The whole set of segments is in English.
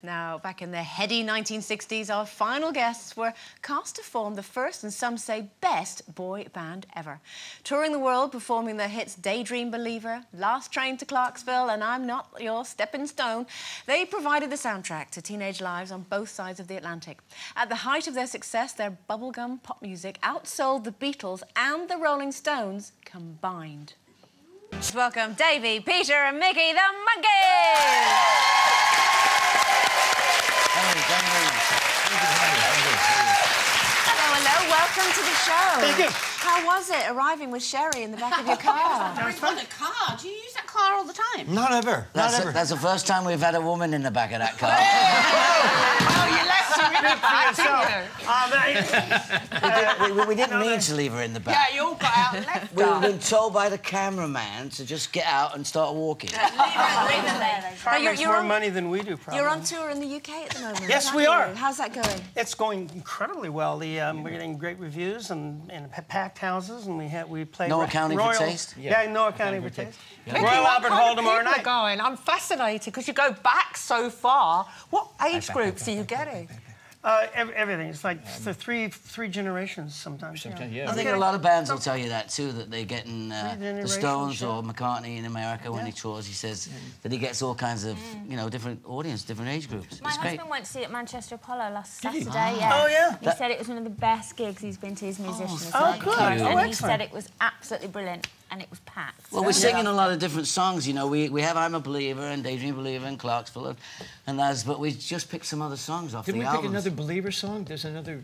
Now, back in the heady 1960s, our final guests were cast to form the first and some say best boy band ever. Touring the world, performing their hits Daydream Believer, Last Train to Clarksville, and I'm Not Your Stepping Stone, they provided the soundtrack to teenage lives on both sides of the Atlantic. At the height of their success, their bubblegum pop music outsold the Beatles and the Rolling Stones combined. Welcome Davy, Peter, and Micky the Monkees! Hello, hello, welcome to the show. Thank you. How was it arriving with Sherry in the back of your car? was fun. a car. Do you use that car all the time? Not ever. That's, Not the- ever. that's the first time we've had a woman in the back of that car. Oh, you left her in the back, didn't you? we, we- we didn't mean to leave her in the back. Yeah, back. you all got out and left We her. were been told by the cameraman to just get out and start walking. Now, Car you're- makes you're more on- money than we do, probably. You're on tour in the UK at the moment. Yes, aren't we you? are. How's that going? It's going incredibly well. The, um, we're getting great reviews and, and packed houses, and we have we play Noah Ro- County for Royal, Taste? Yeah, Noah County for Taste. Micky, Royal what Albert Hall of tomorrow people are night. going? I'm fascinated because you go back so far. What age groups are you getting? Uh, ev- everything. It's like the three three generations sometimes. Sometimes, yeah. yeah. I think a lot of bands will tell you that too, that they're getting uh, the Stones or McCartney in America when he tours. He says that he gets all kinds of, you know, different audience, different age groups. My it's great. husband went to see it at Manchester Apollo last he? Saturday. Yeah. Oh, yeah? He said it was one of the best gigs he's been to as a musician. Oh, so- good. And Oh, he said it was absolutely brilliant and it was packed. Well, we're singing a lot of different songs. You know, we, we have I'm a Believer and Daydream Believer and Clarksville and, and that's, but we just picked some other songs off Didn't the we pick another Believer song? There's another.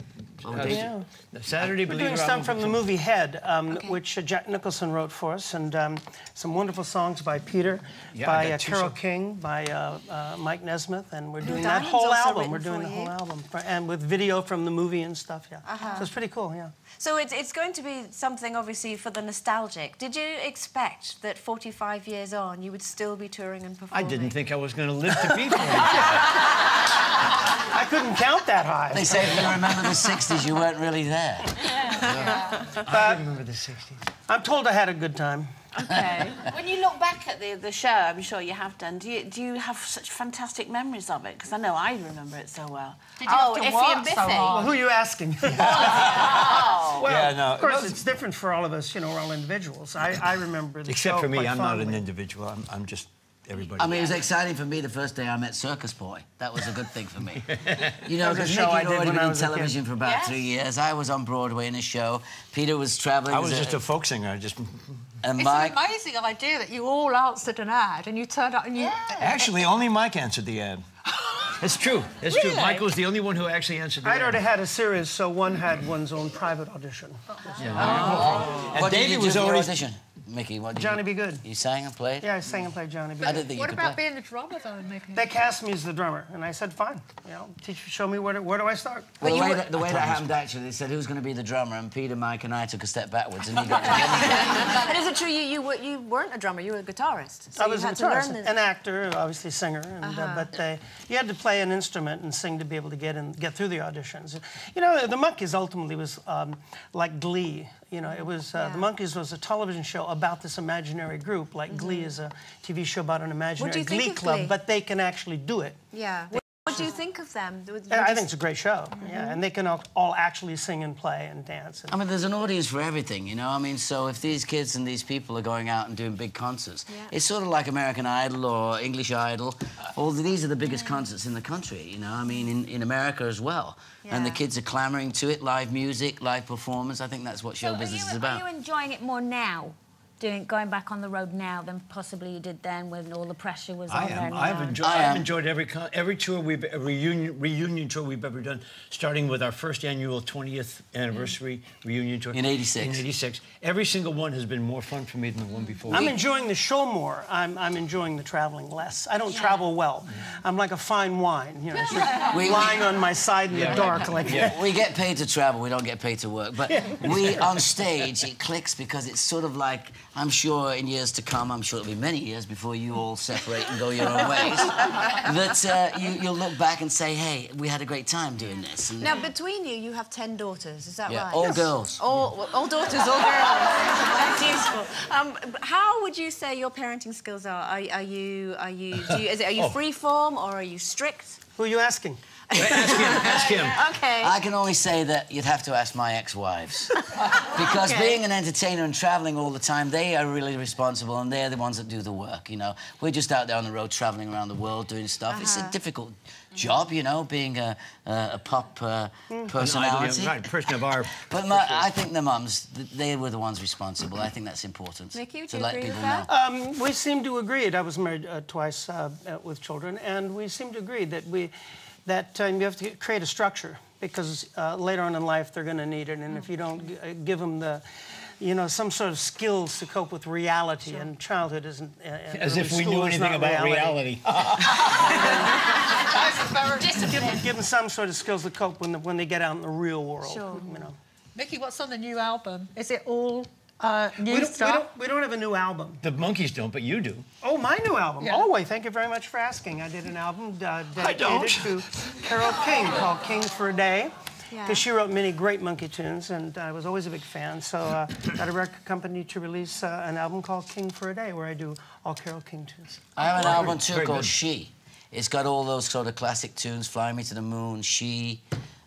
Oh, uh, did you? Yeah. the Saturday We're Believer. doing stuff album from the movie Head, um, which uh, Jack Nicholson wrote for us, and um, some wonderful songs by Peter, Yeah, by got uh, Carole songs. King, by uh, uh, Mike Nesmith, and we're doing that whole album. We're doing the whole you. album, for- and with video from the movie and stuff. Yeah, Uh-huh. so it's pretty cool. Yeah. So it's, it's going to be something, obviously, for the nostalgic. Did you expect that 45 years on you would still be touring and performing? I didn't think I was going to live to be 40. I couldn't count that high. They say if you remember the 60s, you weren't really there. I remember the 60s. I'm told I had a good time. Okay. when you look back at the, the show, I'm sure you have done, do you, do you have such fantastic memories of it? Because I know I remember it so well. Did you oh, have to Iffy and so Biffy. hard? Who are you asking? Oh. well, Yeah, no, of course, those- it's different for all of us. You know, we're all individuals. I, I remember the Except show for me, I'm not an individual. I'm, I'm just everybody. I mean, it was exciting for me the first day I met Circus Boy. That was a good thing for me. You know, That because a Micky show I had did already been I in was a kid. television for about Yes. three years. I was on Broadway in a show. Peter was traveling. I was just a folk singer. I just And It's Mike. an amazing idea that you all answered an ad and you turned up and you... actually only Mike answered the ad. It's true. It's true. Really? Mike was the only one who actually answered I'd already had a series, so one had one's own private audition. Oh. And What did Davy you do was for already. audition? Micky, what did Johnny you Be Good. You sang and played? Yeah, I sang and played Johnny B. I didn't think What you could about play. being the drummer, though, Micky? They cast me as the drummer, and I said, fine. You know, teach, show me where, to, where do I start? Well, the way, were- that, the way that happened, actually, they said who's going to be the drummer, and Peter, Mike, and I took a step backwards, and he got the But is it true you, you, were, you weren't a drummer, you were a guitarist? So I was you a had to guitarist, learn the... an actor, obviously singer, and, Uh-huh. uh, but uh, you had to play an instrument and sing to be able to get in, get through the auditions. You know, the Monkees ultimately was um, like Glee. You know, it was uh, Yeah. the Monkees was a television show about this imaginary group, like Glee is a TV show about an imaginary Mm-hmm. Glee club, Glee? but they can actually do it. Yeah. What, what do you think of them? Would- would I you think it's a great show. Mm-hmm. Yeah, and they can all, all actually sing and play and dance. And, I mean, there's an audience for everything, you know. I mean, so if these kids and these people are going out and doing big concerts, Yeah. it's sort of like American Idol or English Idol. All these are the biggest concerts in the country, you know. I mean, in, in America as well. And the kids are clamoring to it, live music, live performance. I think that's what show So business you, is about. Are you enjoying it more now, doing going back on the road now than possibly you did then when all the pressure was I on there? am. I've around? enjoyed. I I've enjoyed every every tour we've a reunion reunion tour we've ever done, starting with our first annual 20th anniversary reunion tour In 86. In '86, every single one has been more fun for me than the one before. I'm enjoying the show more. I'm, I'm enjoying the traveling less. I don't travel well. I'm like a fine wine, you know, it's just We- lying on my side in the dark like that. We get paid to travel, we don't get paid to work. But we, on stage, it clicks because it's sort of like, I'm sure in years to come, I'm sure it'll be many years before you all separate and go your own ways, that uh, you, you'll look back and say, hey, we had a great time doing this. And, Now, between you, you have 10 daughters, is that yeah, right? all girls. All, well, all daughters, all girls. That's useful. Um, how would you say your parenting skills are? Are, are you, are you, do you, is it, are you Oh. free form or are you strict? Who are you asking? Ask him. Ask him. Okay. I can only say that you'd have to ask my ex-wives. because Okay. being an entertainer and traveling all the time, they are really responsible and they're the ones that do the work, you know. We're just out there on the road traveling around the world doing stuff. It's Uh-huh. a difficult job, you know, being a, a, a pop uh, Hmm. personality. Right, person of our. But my, I think the mums, they were the ones responsible. I think that's important. Nicky, would to you let agree with people that? know. Um, we seem to agree. I was married uh, twice uh, uh, with children, and we seem to agree that we that um, you have to create a structure because uh, later on in life they're going to need it, and if you don't g- uh, give them the you know, some sort of skills to cope with reality, and childhood isn't. Uh, uh, As if we school knew anything not about reality. Give, them- give them some sort of skills to cope when, the, when they get out in the real world. Sure. You know. Micky, what's on the new album? Is it all uh, new We don't, we, don't, we don't have a new album. The Monkees don't, but you do. Oh, my new album. Yeah. Oh, wait, thank you very much for asking. I did an album uh, dedicated don't. to Carole King called King for a Day. Yeah. Because she wrote many great monkey tunes, and I was always a big fan. So uh, got a record company to release uh, an album called King for a Day, where I do all Carole King tunes. I have an album too Very called good. She. It's got all those sort of classic tunes, Fly Me to the Moon, She,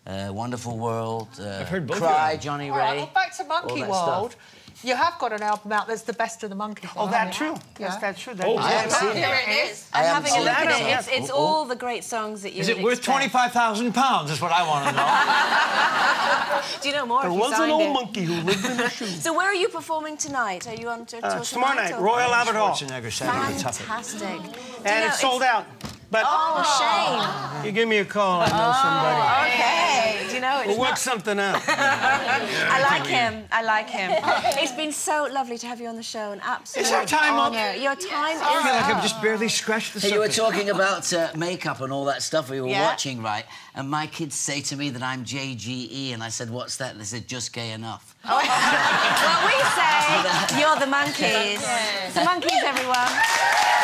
uh, Wonderful World, uh, I've heard both of Cry, them. Johnny All Ray. right, well, back to Monkey World. stuff. You have got an album out that's the best of the Monkey Oh, World. that's true. Yes, Yeah. that's true. That Oh, is- I haven't seen Here it. it is. I I'm haven't having a look at it. It's, it's Oh, oh. all the great songs that you Is would it worth twenty-five thousand pounds? Is what I want to know. Do you know more There if you was an old it? monkey who lived in a shoe. So where are you performing tonight? Are you on tour Uh, tonight? tomorrow night, or- Royal Albert Hall. Schwarzenegger said on the top of it. Fantastic. And it's sold out. But Oh, shame. you give me a call, I know somebody. Okay. Do you know, it's We'll work not... something out. I like him. I like him. it's been so lovely to have you on the show. and absolutely. Is our time up? honor. Your time I is feel like. I've just barely scratched the Hey, you were talking about uh, makeup and all that stuff we were Yeah. watching, right? And my kids say to me that I'm JGE, and I said, "What's that?" And they said, "Just gay enough." well, we say you're the Monkees. The Monkees, everyone.